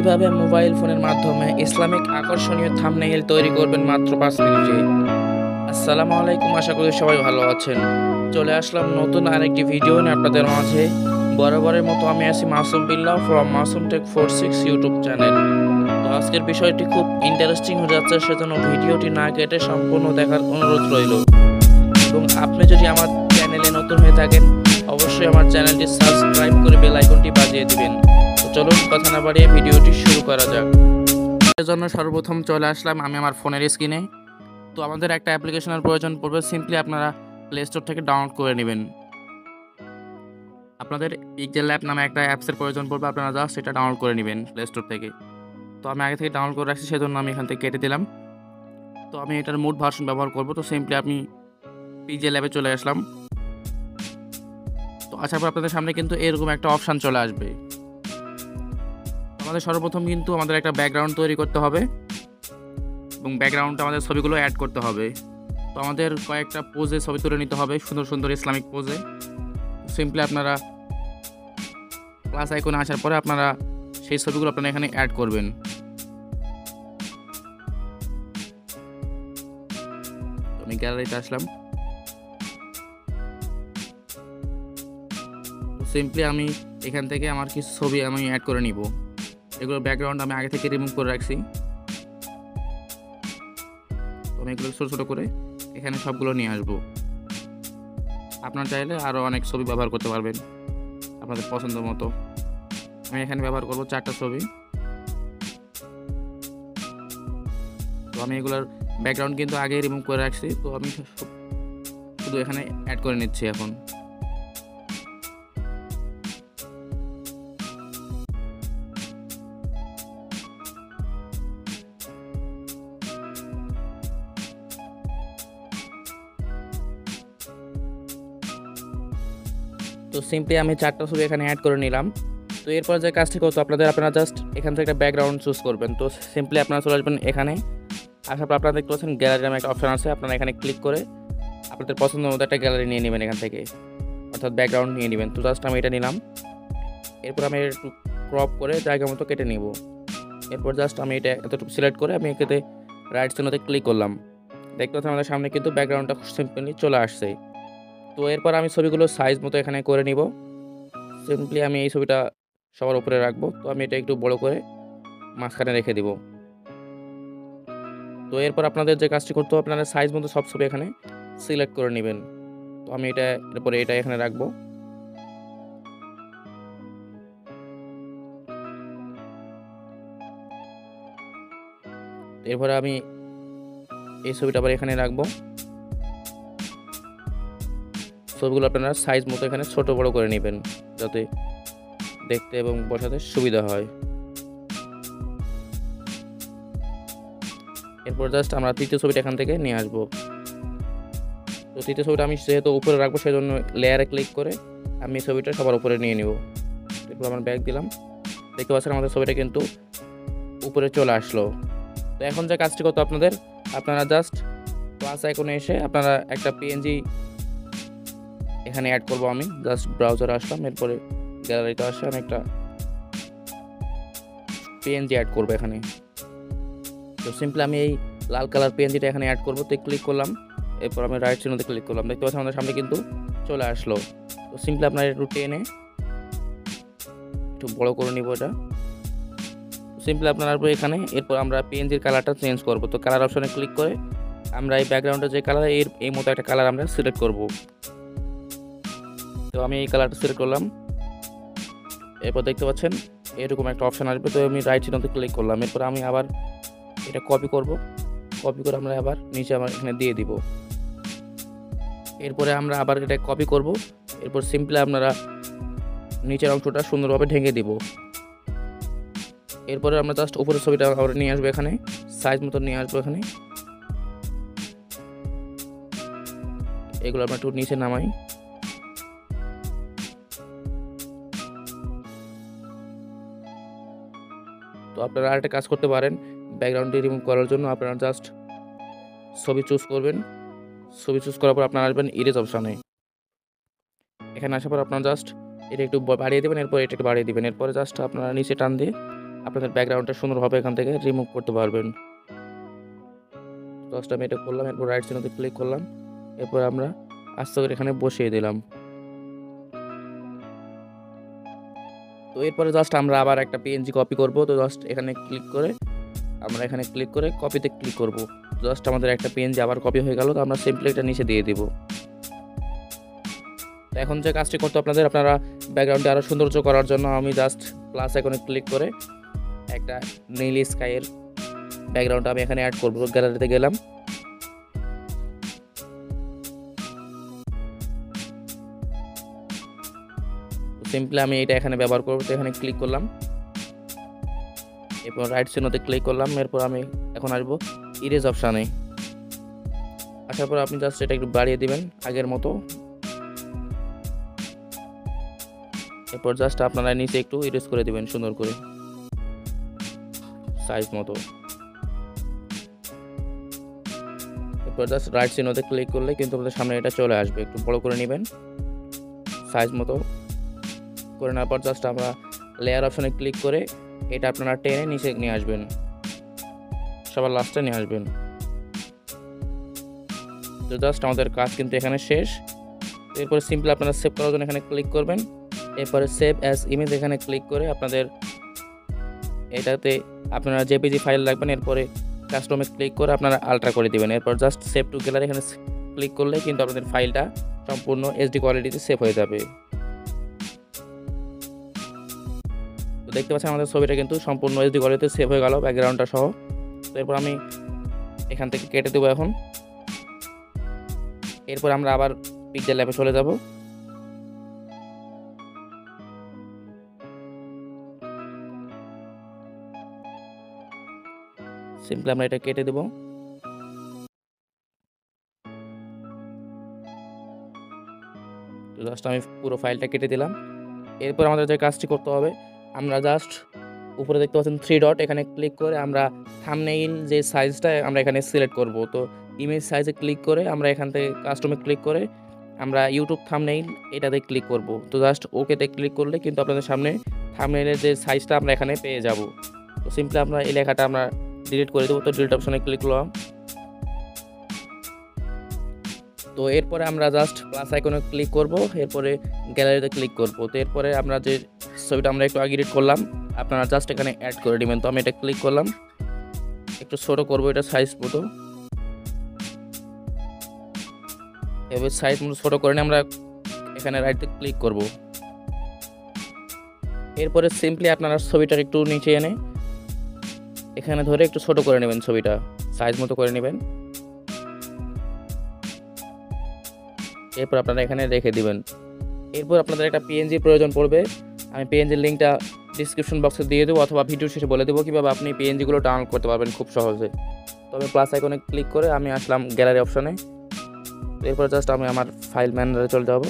কীভাবে মোবাইল ফোনের মাধ্যমে ইসলামিক আকর্ষণীয় থাম্বনেইল তৈরি করবেন মাত্র পাঁচ মিনিটে? আসসালামু আলাইকুম, আশা করি সবাই ভালো আছেন। চলে আসলাম নতুন আরেকটি ভিডিও নিয়ে আপনাদের মাঝে। বরাবরের মতো আমি আছি Masum Billah from Masum tech four six YouTube channel তো আজকের বিষয়টি খুব ইন্টারেস্টিং হয়ে যাচ্ছে, সেজন্য ভিডিওটি না কেটে সম্পূর্ণ দেখার অনুরোধ রইল। এবং আপনি যদি আমার চ্যানেলে নতুন হয়ে থাকেন, অবশ্যই আমার চ্যানেলটি সাবস্ক্রাইব করে বেল আইকনটি বাজিয়ে দিবেন। চলুন কথা না বাড়িয়ে ভিডিওটি শুরু করা যাক। এর জন্য সর্বপ্রথম চলে আসলাম আমি আমার ফোনের স্ক্রিনে। তো আমাদের একটা অ্যাপ্লিকেশনের প্রয়োজন পড়বে, সিম্পলি আপনারা প্লে স্টোর থেকে ডাউনলোড করে নেবেন। আপনাদের পিকজেল ল্যাব নামে একটা অ্যাপসের প্রয়োজন পড়বে, আপনারা জাস্ট সেটা ডাউনলোড করে নেবেন প্লে স্টোর থেকে। তো আমি আগে থেকে ডাউনলোড করে রাখছি, সেজন্য আমি এখান থেকে কেটে দিলাম। তো আমি এটার মুড ভার্সন ব্যবহার করব, তো সিম্পলি আমি পিকজেল ল্যাবে চলে আসলাম। তো আসার পর আপনাদের সামনে কিন্তু এরকম একটা অপশান চলে আসবে। আমাদের সর্বপ্রথম কিন্তু আমাদের একটা ব্যাকগ্রাউন্ড তৈরি করতে হবে এবং ব্যাকগ্রাউন্ডে আমাদের ছবিগুলো অ্যাড করতে হবে। তো আমাদের কয়েকটা পোজে ছবি তুলে নিতে হবে, সুন্দর সুন্দর ইসলামিক পোজে সিম্পলি আপনারা ক্লাস আইকনে আসার পরে আপনারা সেই ছবিগুলো আপনারা এখানে অ্যাড করবেন। আমি গ্যালারিতে আসলাম। সিম্পলি আমি এখান থেকে আমার কিছু ছবি আমি অ্যাড করে নিব। এগুলো ব্যাকগ্রাউন্ড আমি আগে থেকে রিমুভ করে রাখছি। তো আমি এগুলো ছোটো ছোটো করে এখানে সবগুলো নিয়ে আসব। আপনার চাইলে আরও অনেক ছবি ব্যবহার করতে পারবেন, আপনাদের পছন্দ মতো। আমি এখানে ব্যবহার করব চারটা ছবি। তো আমি এগুলোর ব্যাকগ্রাউন্ড কিন্তু আগে রিমুভ করে রাখছি। তো আমি শুধু এখানে অ্যাড করে নিচ্ছি এখন। সিম্পলি আমি চারটা ছবি এখানে অ্যাড করে নিলাম। তো এরপর যে কাজটি করতো আপনাদের আপনারা জাস্ট এখান থেকে একটা ব্যাকগ্রাউন্ড চুজ করবেন। তো সিম্পলি আপনারা চলে আসবেন এখানে। আসার পর আপনারা দেখতে পাচ্ছেন গ্যালারি নামে একটা অপশান আছে, আপনারা এখানে ক্লিক করে আপনাদের পছন্দ মতো একটা গ্যালারি নিয়ে নেবেন এখান থেকে। অর্থাৎ ব্যাকগ্রাউন্ড নিয়ে নেবেন। তো জাস্ট আমি এটা নিলাম। এরপর আমি একটু ক্রপ করে জায়গা মতো কেটে নিব। এরপর জাস্ট আমি এটা এতটুকু সিলেক্ট করে আমি এটাতে রাইট চিহ্নতে ক্লিক করলাম। দেখতে পাচ্ছেন আমাদের সামনে কিন্তু ব্যাকগ্রাউন্ডটা খুব সিম্পলি চলে আসছে। তো এরপর আমি ছবিগুলো সাইজ মতো এখানে করে নিব। সিম্পলি আমি এই ছবিটা সবার উপরে রাখব। তো আমি এটা একটু বড় করে মাঝখানে রেখে দিব। তো এরপর আপনাদের যে কাজটি করতে হবে, আপনারা সাইজ মতো সব ছবি এখানে সিলেক্ট করে নেবেন। তো আমি এটা, এরপরে এটা এখানে রাখব। এরপরে আমি এই ছবিটা আবার এখানে রাখব। ছবিগুলো আপনারা সাইজ মতো এখানে ছোট বড় করে নেবেন, যাতে দেখতে এবং বসাতে সুবিধা হয়। এরপর জাস্ট আমরা তৃতীয় ছবিটা এখান থেকে নিয়ে আসব। তো তৃতীয় ছবিটা আমি যেহেতু উপরে রাখব সেই জন্য লেয়ারে ক্লিক করে আমি ছবিটা সবার উপরে নিয়ে নিব। এরপর আমার ব্যাগ দিলাম। দেখতে পাচ্ছেন আমাদের ছবিটা কিন্তু উপরে চলে আসলো। তো এখন যে কাজটি করতো আপনাদের, আপনারা জাস্ট প্লাস আইকনে এসে আপনারা একটা পিএনজি এখানে অ্যাড করব আমি। জাস্ট ব্রাউজার আসলাম, এরপরে গ্যালারিতে আসে আমি একটা পিএনজি অ্যাড করব এখানে। তো সিম্পলি আমি এই লাল কালার পিএনজিটা এখানে অ্যাড করব, তো ক্লিক করলাম। এরপর আমি রাইট চিহ্নতে ক্লিক করলাম। দেখতে পাচ্ছেন আমাদের সামনে কিন্তু চলে আসলো। তো সিম্পলি আপনার একটু টেনে একটু বড় করে নিব এটা। সিম্পলি আপনার আসব এখানে, এরপর আমরা পিএনজির কালারটা চেঞ্জ করব। তো কালার অপশনে ক্লিক করে আমরা এই ব্যাকগ্রাউন্ডের যে কালারের এই মতো একটা কালার আমরা সিলেক্ট করব। তো আমি এই কালারটা সিলেক্ট করলাম। এরপর দেখতে পাচ্ছেন, এরকম একটা অপশান আসবে। তো আমি রাইট চিহ্নতে ক্লিক করলাম। এরপর আমি আবার এটা কপি করব। কপি করে আমরা আবার নিচে আমার এখানে দিয়ে দিব। এরপরে আমরা আবার এটা কপি করব। এরপর সিম্পলি আপনারা নিচের অংশটা সুন্দরভাবে ঢেকে দিব। এরপরে আমরা জাস্ট উপরের ছবিটা আবার নিয়ে আসব এখানে। সাইজ মতো নিয়ে আসব এখানে। এগুলো আমরা একটু নিচে নামাই। আপনারা আরেকটা কাজ করতে পারেন। ব্যাকগ্রাউন্ডটি রিমুভ করার জন্য আপনারা জাস্ট ছবি চুজ করবেন। ছবি চুজ করার পর আপনারা আসবেন ইরেজ অপশানে এখানে আসার পর আপনারা জাস্ট এটা একটু বাড়িয়ে দেবেন, এরপর এটা একটু বাড়িয়ে দেবেন। এরপরে জাস্ট আপনারা নিচে টান দিয়ে আপনাদের ব্যাকগ্রাউন্ডটা সুন্দরভাবে এখান থেকে রিমুভ করতে পারবেন। জাস্ট আমি এটা করলাম, এরপর রাইট চিহ্নতে ক্লিক করলাম। এরপর আমরা আস্তে করে এখানে বসিয়ে দিলাম। তো এরপরে জাস্ট আমরা আবার একটা পিএনজি কপি করব। তো জাস্ট এখানে ক্লিক করে আমরা এখানে ক্লিক করে কপিতে ক্লিক করব। জাস্ট আমাদের একটা পিএনজি আবার কপি হয়ে গেল, তো আমরা সিম্পলি এটা নিচে দিয়ে দিব। তো এখন যে কাজটি করতে আপনাদের, আপনারা ব্যাকগ্রাউন্ডে আরও সৌন্দর্য করার জন্য আমি জাস্ট প্লাস এখানে ক্লিক করে একটা নীল স্কাইয়ের ব্যাকগ্রাউন্ড আমি এখানে অ্যাড করব। গ্যালারিতে গেলাম। সিম্পলি আমি এটা এখানে ব্যবহার করব, তো এখানে ক্লিক করলাম। এরপর রাইট চিহ্নতে ক্লিক করলাম, এরপর আমি এখন আসব ইরেজ অপশানে আসার পর আপনি জাস্ট এটা একটু বাড়িয়ে দিবেন, আগের মতো। এরপর জাস্ট আপনারা নিচে একটু ইরেজ করে দিবেন, সুন্দর করে। সাইজ মতো। এরপর জাস্ট রাইট চিহ্নতে ক্লিক করলে কিন্তু আপনাদের সামনে এটা চলে আসবে, একটু বড় করে নেবেন। সাইজ মতো। করে নেওয়ার পর জাস্ট আমরা লেয়ার অপশনে ক্লিক করে এটা আপনারা টেনে নিচে নিয়ে আসবেন। সবার লাস্টে নিয়ে আসবেন। তো জাস্ট আমাদের কাজ কিন্তু এখানে শেষ। এরপরে সিম্পল আপনারা সেভ করার জন্য এখানে ক্লিক করবেন। এরপরে সেভ অ্যাজ ইমেজ এখানে ক্লিক করে আপনাদের এটাতে আপনারা জেপিজি ফাইল রাখবেন। এরপরে কাস্টমে ক্লিক করে আপনারা আলট্রা করে দেবেন। এরপর জাস্ট সেভ টু গ্যালারি এখানে ক্লিক করলে কিন্তু আপনাদের ফাইলটা সম্পূর্ণ এইচডি কোয়ালিটিতে সেভ হয়ে যাবে। তো দেখতে পাচ্ছেন আমাদের ছবিটা কিন্তু সম্পূর্ণ এইচডি কোয়ালিটিতে সেভ হয়ে গেল ব্যাকগ্রাউন্ডটা সহ। তো এরপর আমি এখান থেকে কেটে দেবো এখন। এরপর আমরা আবার পিকচার ল্যাবে চলে যাব। সিম্পলি আমরা এটা কেটে দেব। জাস্ট আমি পুরো ফাইলটা কেটে দিলাম। এরপর আমাদের যে কাজটি করতে হবে আমরা জাস্ট উপরে দেখতে পাচ্ছেন থ্রি ডট এখানে ক্লিক করে আমরা থামনেইল যে সাইজটা আমরা এখানে সিলেক্ট করব। তো ইমেজ সাইজে ক্লিক করে আমরা এখান থেকে কাস্টমে ক্লিক করে আমরা ইউটিউব থামনেইল এটাতে ক্লিক করব। তো জাস্ট ওকেতে ক্লিক করলে কিন্তু আপনাদের সামনে থামনেইলের যে সাইজটা আমরা এখানে পেয়ে যাব। তো সিম্পলি আমরা এই লেখাটা আমরা ডিলিট করে দেবো। তো ডিলিট অপশনে ক্লিক করলাম। তো এরপরে আমরা জাস্ট প্লাস আইকনে ক্লিক করব, এরপরে গ্যালারিতে ক্লিক করব। তো এরপরে আমরা যে ছবিটা আমরা একটু আগে এডিট করলাম, আপনারা জাস্ট এখানে অ্যাড করে দেবেন। তো আমি এটা ক্লিক করলাম, একটু ছোটো করব এটা সাইজ মতো। এবার সাইজ মতো ছোটো করে নিয়ে আমরা এখানে রাইটে ক্লিক করব। এরপরে সিম্পলি আপনারা ছবিটার একটু নিচে এনে এখানে ধরে একটু ছোট করে নেবেন ছবিটা সাইজ মতো করে নেবেন। এরপর আপনারা এখানে রেখে দিবেন। এরপর আপনাদের একটা পিএনজি প্রয়োজন পড়বে। আমি পিএনজির লিঙ্কটা ডিসক্রিপশন বক্সে দিয়ে দেবো অথবা ভিডিও শেষে বলে দেবো কীভাবে আপনি পিএনজিগুলো ডাউনলোড করতে পারবেন খুব সহজে। তবে প্লাস আইকনে ক্লিক করে আমি আসলাম গ্যালারি অপশনে এরপর জাস্ট আমি আমার ফাইল ম্যানেজারে চলে যাব।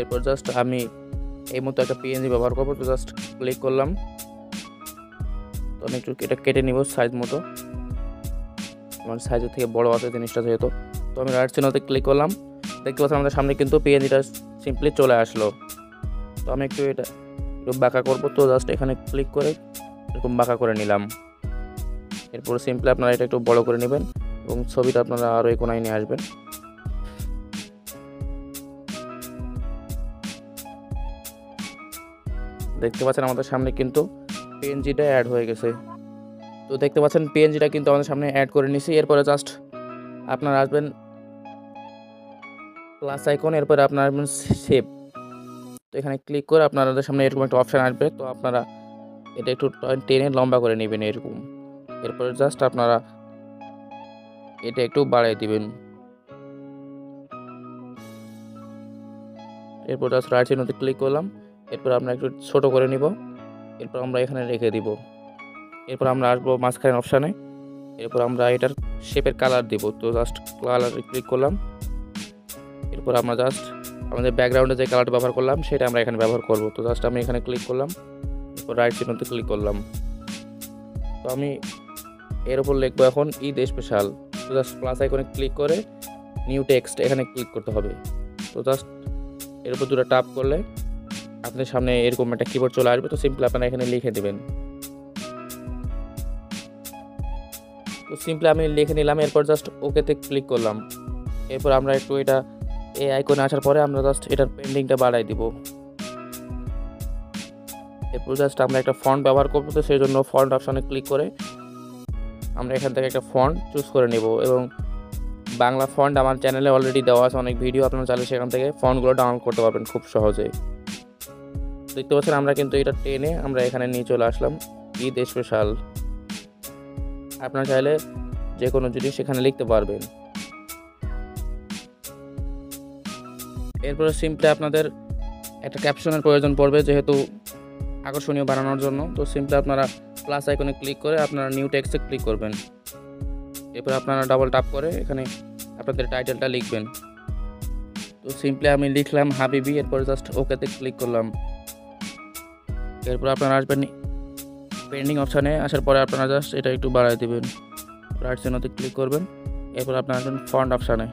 এরপর জাস্ট আমি এই মতো একটা পিএনজি ব্যবহার করব, তো জাস্ট ক্লিক করলাম। তো আমি একটু এটা কেটে নিব সাইজ মতো। আমার সাইজের থেকে বড় আছে জিনিসটা যেহেতু। তো আমি রাইট চিহ্নতে ক্লিক করলাম। দেখতে পাচ্ছি আমাদের সামনে কিন্তু পিএনজিটা সিম্পলি চলে আসলো। তো আমি একটু এটা একটু বাঁকা করব। তো জাস্ট এখানে ক্লিক করে এরকম বাঁকা করে নিলাম। এরপর সিম্পলি আপনারা এটা একটু বড় করে নেবেন এবং ছবিটা আপনারা আরও এই কোনায় নিয়ে আসবেন। দেখতে পাচ্ছেন আমাদের সামনে কিন্তু পিএনজিটা অ্যাড হয়ে গেছে। তো দেখতে পাচ্ছেন পিএনজিটা কিন্তু আমাদের সামনে অ্যাড করে নিছি। এরপরে জাস্ট আপনারা আসবেন প্লাস আইকন এরপরে আপনারা আসবেন সেভ তো এখানে ক্লিক করে আপনাদের সামনে এরকম একটা অপশান আসবে। তো আপনারা এটা একটু টেনে লম্বা করে নেবেন এরকম। এরপরে জাস্ট আপনারা এটা একটু বাড়িয়ে দিবেন। এরপর জাস্ট রাইট চিহ্নতে ক্লিক করলাম। এরপর আমরা একটু ছোট করে নিব। এরপর আমরা এখানে রেখে দিব। এরপর আমরা আসব মাঝখানে অপশানে। এরপর আমরা এটার শেপের কালার দিব। তো জাস্ট কালার ক্লিক করলাম। এরপর আমরা জাস্ট আমাদের ব্যাকগ্রাউন্ডে যে কালারটা ব্যবহার করলাম, সেটা আমরা এখানে ব্যবহার করব। তো জাস্ট আমি এখানে ক্লিক করলাম। এরপর রাইট চিহ্নতে ক্লিক করলাম। তো আমি এর উপর লিখব এখন ঈদ স্পেশাল তো জাস্ট প্লাস আইকনে ক্লিক করে নিউ টেক্সট এখানে ক্লিক করতে হবে। তো জাস্ট এর উপর দুটো টাপ করলে আপনাদের সামনে এরকম একটা কিবোর্ড চলে আসবে। তো সিম্পলি আপনারা এখানে লিখে দেবেন। তো সিম্পলি আমি লিখে নিলাম, এরপর জাস্ট ওকেতে ক্লিক করলাম। এরপর আমরা একটু এটা এই আইকনে আসার পরে আমরা জাস্ট এটার পেন্ডিংটা বাড়াই দিব। এরপর জাস্ট আমরা একটা ফন্ট ব্যবহার করব, তো সেই জন্য ফন্ট অপশানে ক্লিক করে আমরা এখান থেকে একটা ফন্ট চুজ করে নেব এবং বাংলা ফন্ট আমার চ্যানেলে অলরেডি দেওয়া আছে অনেক ভিডিও আপনারা চাইলে সেখান থেকে ফন্টগুলো ডাউনলোড করতে পারবেন খুব সহজেই দেখতে পাচ্ছেন আমরা কিন্তু এটা টেনে আমরা এখানে নিয়ে চলে আসলাম ঈদ স্পেশাল আপনারা চাইলে যে কোনো জিনিস সেখানে লিখতে পারবেন। এরপরে সিম্পলি আপনাদের একটা ক্যাপশনের প্রয়োজন পড়বে, যেহেতু আকর্ষণীয় বানানোর জন্য। তো সিম্পলি আপনারা প্লাস আইকনে ক্লিক করে আপনারা নিউ টেক্সটে ক্লিক করবেন। এরপর আপনারা ডাবল টাপ করে এখানে আপনাদের টাইটেলটা লিখবেন। তো সিম্পলি আমি লিখলাম হাবিবি, এরপর জাস্ট ওকেতে ক্লিক করলাম। এরপর আপনারা আসবেন পেন্ডিং অপশানে আসার পরে আপনারা জাস্ট এটা একটু বাড়াই দেবেন। রাইট সাইনতে ক্লিক করবেন। এরপর আপনারা আসবেন ফন্ট অপশানে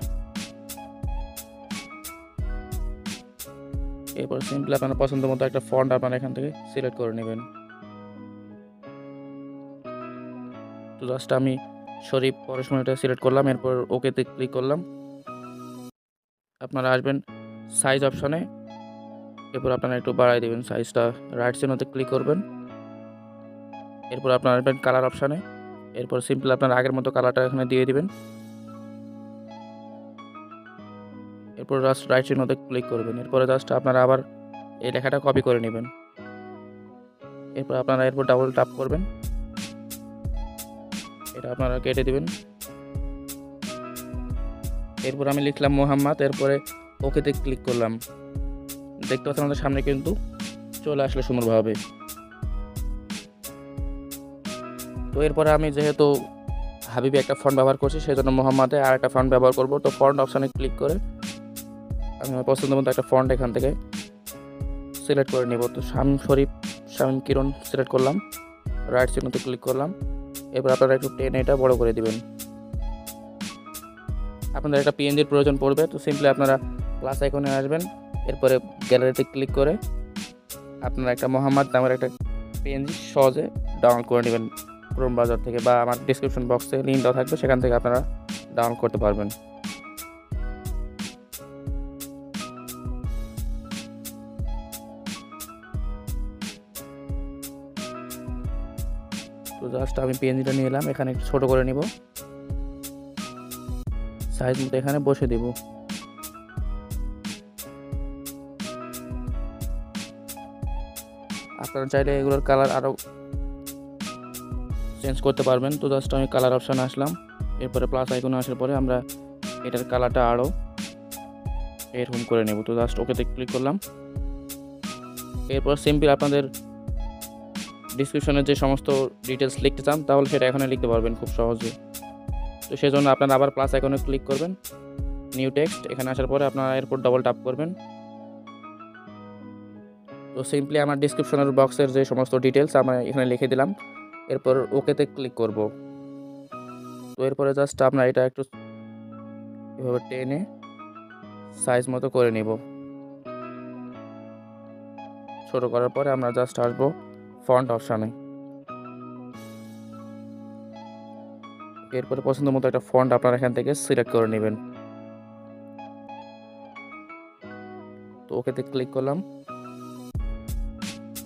এরপর সিম্পলি আপনার পছন্দ মতো একটা ফন্ট আপনারা এখান থেকে সিলেক্ট করে নেবেন। তো জাস্ট আমি শরীফ পড়াশোনাটা সিলেক্ট করলাম, এরপর ওকেতে ক্লিক করলাম। আপনারা আসবেন সাইজ অপশানে এরপর আপনারা একটু বাড়াই দেবেন সাইজটা রাইট সাইনতে ক্লিক করবেন। এরপর আপনার আসবেন কালার অপশানে এরপর সিম্পল আপনার আগের মতো কালারটা এখানে দিয়ে দিবেন। এরপর জাস্ট রাইট চিহ্নতে ক্লিক করবেন। এরপরে জাস্ট আপনারা আবার এই লেখাটা কপি করে নেবেন। এরপর আপনারা এরপর ডাবল টাপ করবেন। এটা আপনারা কেটে দিবেন। এরপর আমি লিখলাম মোহাম্মদ, এরপরে ওকেতে ক্লিক করলাম। দেখতে পাচ্ছেন আমাদের সামনে কিন্তু চলে আসলে সুন্দরভাবে। তো এরপরে আমি যেহেতু হাবিবি একটা ফন্ট ব্যবহার করছি সেই জন্য মোহাম্মদে আর একটা ফন্ট ব্যবহার করব। তো ফন্ট অপশানে ক্লিক করে আমি আমার পছন্দ মতো একটা ফন্ট এখান থেকে সিলেক্ট করে নেব। তো শামিম শরীফ, শামিম কিরণ সিলেক্ট করলাম রাইট চিহ্নতে ক্লিক করলাম। এরপর আপনারা একটু টেনে এটা বড় করে দিবেন। আপনাদের একটা পিএনজির প্রয়োজন পড়বে, তো সিম্পলি আপনারা প্লাস আইকনে আসবেন, এরপরে গ্যালারিতে ক্লিক করে আপনারা একটা মোহাম্মদ নামের একটা পিএনজি সহজে ডাউনলোড করে নেবেন। ক্রোম বাজার থেকে বা আমার ডিসক্রিপশন বক্সে লিঙ্ক দেওয়া থাকবে, সেখান থেকে আপনারা ডাউনলোড করতে পারবেন। তো জাস্ট আমি পিএনজিটা নিয়ে এলাম, এখানে একটু ছোটো করে নিব। সাইজ মতো এখানে বসে দিব। আপনারা চাইলে এগুলোর কালার আরও চেঞ্জ করতে পারবেন। তো জাস্ট আমি কালার অপশানে আসলাম। এরপরে প্লাস আইকনে আসার পরে আমরা এটার কালারটা আরও এরকম করে নেব। তো জাস্ট ওকেতে ক্লিক করলাম। এরপর সিম্পল আপনাদের ডিসক্রিপশনের যে সমস্ত ডিটেলস লিখতে চান, তাহলে সেটা এখানে লিখতে পারবেন খুব সহজে। তো সেই জন্য আপনারা আবার প্লাস আইকনে ক্লিক করবেন। নিউ টেক্সট এখানে আসার পরে আপনারা এরপর ডবল টাপ করবেন। তো সিম্পলি আমার ডিসক্রিপশনের বক্সের যে সমস্ত ডিটেলস আমরা এখানে লিখে দিলাম। এরপর ওকেতে ক্লিক করব। তো এরপরে জাস্ট আপনার এটা একটু এভাবে টেনে সাইজ মতো করে নিব। ছোট করার পরে আমরা জাস্ট আসব ফন্ট অপশানে এরপরে পছন্দ মতো একটা ফন্ট আপনারা এখান থেকে সিলেক্ট করে নেবেন। তো ওকেতে ক্লিক করলাম।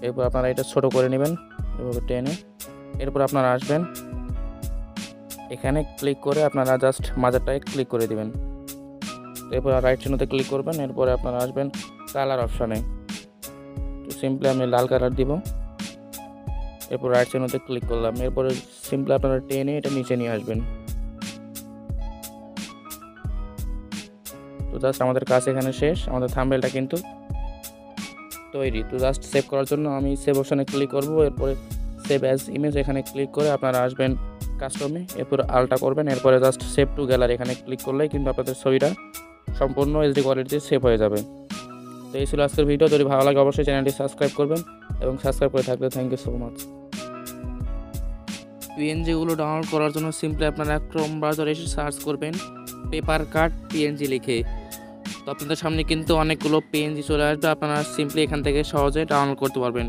এরপর আপনারা এটা ছোট করে নেবেন, এভাবে টেনে। এরপর আপনারা আসবেন। এখানে ক্লিক করে আপনারা জাস্ট মাজারটায় ক্লিক করে দিবেন। এরপর রাইট চিহ্নতে ক্লিক করবেন, এরপরে আপনারা আসবেন কালার অপশানে তো সিম্পলি আমি লাল কালার দিব। এরপর রাইট চিহ্নতে ক্লিক করলাম। এরপরে সিম্পলি আপনারা টেনে এটা নিচে নিয়ে আসবেন। তো জাস্ট আমাদের কাজ এখানে শেষ। আমাদের থাম্বেলটা কিন্তু তৈরি। তো জাস্ট সেভ করার জন্য আমি সেভ অপশানে ক্লিক করব। এরপরে সেভ অ্যাজ ইমেজ এখানে ক্লিক করে আপনারা আসবেন কাস্টমে এরপর আলটা করবেন, এরপরে জাস্ট সেভ টু গ্যালারি এখানে ক্লিক করলেই কিন্তু আপনাদের ছবিটা সম্পূর্ণ এইচডি কোয়ালিটিতে সেভ হয়ে যাবে। তো এই ছিল আজকের ভিডিও যদি ভালো লাগে অবশ্যই চ্যানেলটি সাবস্ক্রাইব করবেন এবং সাবস্ক্রাইব করে থাকলে থ্যাংক ইউ সো মাচ পিএনজিগুলো ডাউনলোড করার জন্য সিম্পলি আপনারা ক্রোম ব্রাউজার এসে সার্চ করবেন পেপার কাট পিএনজি লিখে। তো আপনাদের সামনে কিন্তু অনেকগুলো পিএনজি চলে আসবে, আপনারা সিম্পলি এখান থেকে সহজে ডাউনলোড করতে পারবেন।